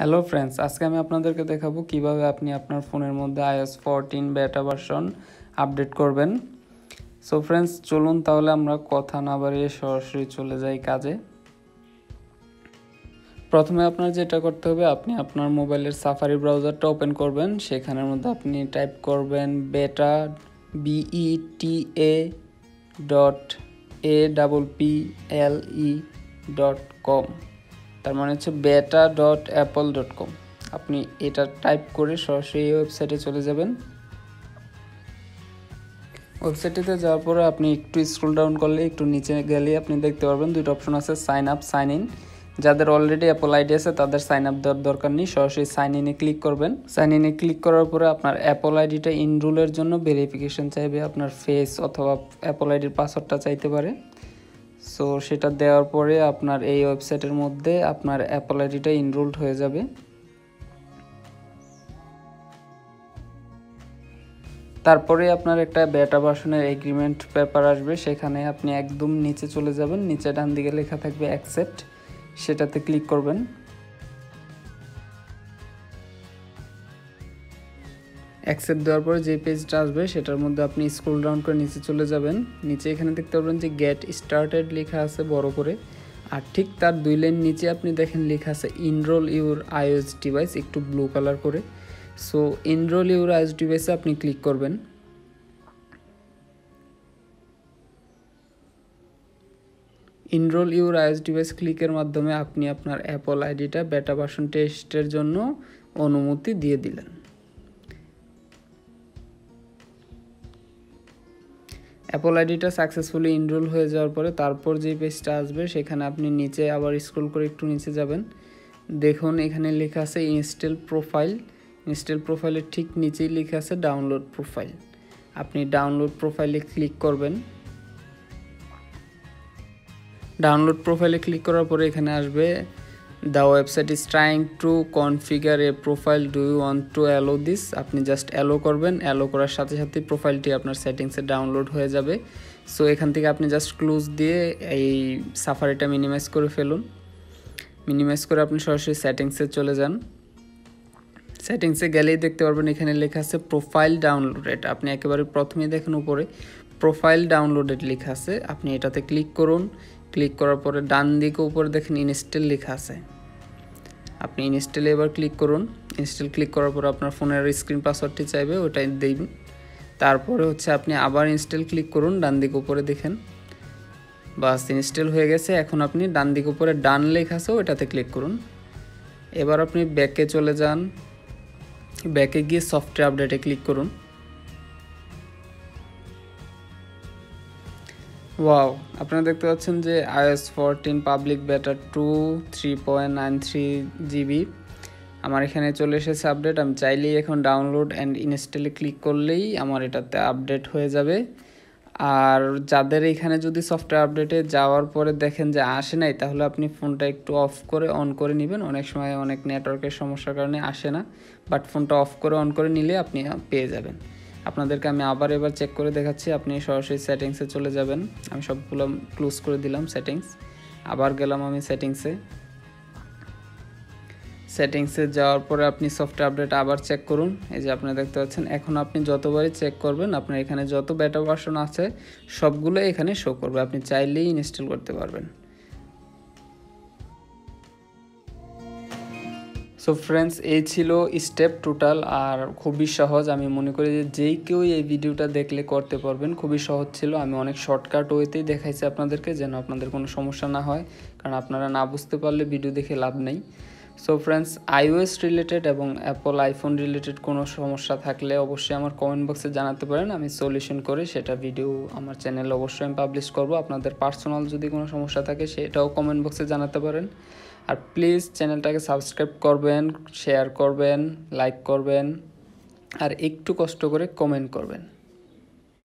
Hello friends আজকে আমি আপনাদেরকে দেখাবো কীভাবে আপনি আপনার ফোনের মধ্যে iOS fourteen beta version update করবেন। সো ফ্রেন্ডস চলুন তাহলে আমরা কথা না বাড়িয়ে সরাসরি চলে যাই কাজে। প্রথমে আপনার যেটা করতে হবে, আপনি আপনার মোবাইলের সাফারি ব্রাউজারটা ওপেন করবেন। সেখানের মধ্যে আপনি টাইপ করবেন beta B E T A dot A double P L E dot com তার মানে হচ্ছে বেটা ডট অ্যাপল ডট কম আপনি এটা টাইপ করে সরাসরি এই ওয়েবসাইটে চলে যাবেন। ওয়েবসাইটটিতে যাওয়ার পরে আপনি একটু স্ক্রল ডাউন করলে একটু নিচে গেলে আপনি দেখতে পারবেন দুটো অপশন আছে সাইন আপ সাইন ইন যাদের অলরেডি অ্যাপল আইডি আছে, তাদের সাইন আপ দেওয়ার দরকার নেই, সরাসরি সাইন ইনে ক্লিক করবেন। সাইন ইনে ক্লিক করার পরে আপনার অ্যাপল আইডিটা ইনরোলের জন্য ভেরিফিকেশন চাইবে, আপনার ফেস অথবা অ্যাপল আইডির পাসওয়ার্ডটা চাইতে পারে। সো সেটা দেওয়ার পরে আপনার এই ওয়েবসাইটের মধ্যে আপনার অ্যাপল আইডিটা ইনরোলড হয়ে যাবে। তারপরে আপনার একটা বেটা বাসনের এগ্রিমেন্ট পেপার আসবে। সেখানে আপনি একদম নিচে চলে যাবেন। নিচে ডান দিকে লেখা থাকবে অ্যাকসেপ্ট সেটাতে ক্লিক করবেন। অ্যাকসেপ্ট দেওয়ার পরে যে পেজটা আসবে, সেটার মধ্যে আপনি স্ক্রল ডাউন করে নিচে চলে যাবেন। নিচে এখানে দেখতে পারবেন যে গেট স্টার্টেড লেখা আছে বড় করে। আর ঠিক তার দুই লাইন নিচে আপনি দেখেন লেখা আছে ইনরোল ইউর আইওএস ডিভাইস একটু ব্লু কালার করে। সো ইনরোল ইউর আইওএস ডিভাইসে আপনি ক্লিক করবেন। ইনরোল ইউর আইএস ডিভাইস ক্লিকের মাধ্যমে আপনি আপনার অ্যাপল আইডিটা বেটা ভার্সন টেস্টের জন্য অনুমতি দিয়ে দিলেন। অ্যাপল আইডিটা সাকসেসফুলি ইনরোল হয়ে যাওয়ার পরে তারপর যে পেজটা আসবে সেখানে আপনি নিচে আবার স্ক্রল করে একটু নিচে যাবেন। দেখুন এখানে লেখা আছে ইনস্টল প্রোফাইল ইনস্টল প্রোফাইলের ঠিক নিচেই লেখা আছে ডাউনলোড প্রোফাইল আপনি ডাউনলোড প্রোফাইলে ক্লিক করবেন। ডাউনলোড প্রোফাইলে ক্লিক করার পরে এখানে আসবে the website is trying to configure a profile do you want to allow this আপনি জাস্ট অ্যালো করবেন। অ্যালো করার সাথে সাথে প্রোফাইলটি আপনার সেটিংসে ডাউনলোড হয়ে যাবে। সো এখান থেকে আপনি জাস্ট ক্লোজ দিয়ে এই সাফারিটা মিনিমাইজ করে ফেলুন। মিনিমাইজ করে আপনি সরাসরি সেটিংসে চলে যান। সেটিংসে গেলেই দেখতে পারবেন এখানে লেখা আছে প্রোফাইল ডাউনলোডেড আপনি একেবারে প্রথমেই দেখেন উপরে প্রোফাইল ডাউনলোডেড লেখা আছে। আপনি এটাতে ক্লিক করুন। ক্লিক করার পরে ডান দিকে উপরে দেখেন ইনস্টল লেখা আছে। আপনি ইনস্টলে এবার ক্লিক করুন। ইনস্টল ক্লিক করার পর আপনার ফোনের স্ক্রিন পাসওয়ার্ডটি চাইবে, ওটাই দিন তারপরে হচ্ছে আপনি আবার ইনস্টল ক্লিক করুন, ডান দিকে উপরে দেখেন। বাস ইনস্টল হয়ে গেছে। এখন আপনি ডান দিকে উপরে ডান লেখা আছে ওটাতে ক্লিক করুন। এবার আপনি ব্যাকে চলে যান। ব্যাকে গিয়ে সফটওয়্যার আপডেটে ক্লিক করুন। ওয়াও আপনারা দেখতে পাচ্ছেন যে iOS fourteen public beta two three point nine three GB আমার এখানে চলে এসেছে আপডেট আমি চাইলেই এখন ডাউনলোড অ্যান্ড ইনস্টলে ক্লিক করলেই আমার এটাতে আপডেট হয়ে যাবে। আর যাদের এখানে যদি সফটওয়্যার আপডেটে যাওয়ার পরে দেখেন যে আসে নাই, তাহলে আপনি ফোনটা একটু অফ করে অন করে নেবেন। অনেক সময় অনেক নেটওয়ার্কের সমস্যার কারণে আসে না বাট ফোনটা অফ করে অন করে নিলে আপনি পেয়ে যাবেন। আপনাদেরকে আমি আবার এবার চেক করে দেখাচ্ছি। আপনি সরাসরি সেটিংসে চলে যাবেন। আমি সবগুলো ক্লোজ করে দিলাম সেটিংস আবার গেলাম আমি সেটিংসে সেটিংসে যাওয়ার পরে আপনি সফটওয়্যার আপডেট আবার চেক করুন। এই যে আপনি দেখতে পাচ্ছেন, এখন আপনি যতবারই চেক করবেন, আপনার এখানে যত বেটা ভার্সন আছে, সবগুলো এখানে শো করবে। আপনি চাইলেই ইনস্টল করতে পারবেন। সো ফ্রেন্ডস এই ছিল স্টেপ টোটাল আর খুবই সহজ। আমি মনে করি যে যেই কেউ এই ভিডিওটা দেখলে করতে পারবেন। খুবই সহজ ছিল। আমি অনেক শর্টকাট ওয়েতেই দেখাইছি আপনাদেরকে যেন আপনাদের কোনো সমস্যা না হয়। কারণ আপনারা না বুঝতে পারলে ভিডিও দেখে লাভ নেই। সো ফ্রেন্ডস আইওএস রিলেটেড এবং অ্যাপল আইফোন রিলেটেড কোনো সমস্যা থাকলে অবশ্যই আমার কমেন্ট বক্সে জানাতে পারেন। আমি সলিউশন করে সেটা ভিডিও আমার চ্যানেলে অবশ্যই আমি পাবলিশ করব। আপনাদের পার্সোনাল যদি কোনো সমস্যা থাকে সেটাও কমেন্ট বক্সে জানাতে পারেন। আর প্লিজ চ্যানেলটাকে সাবস্ক্রাইব করবেন শেয়ার করবেন লাইক করবেন, আর একটু কষ্ট করে কমেন্ট করবেন।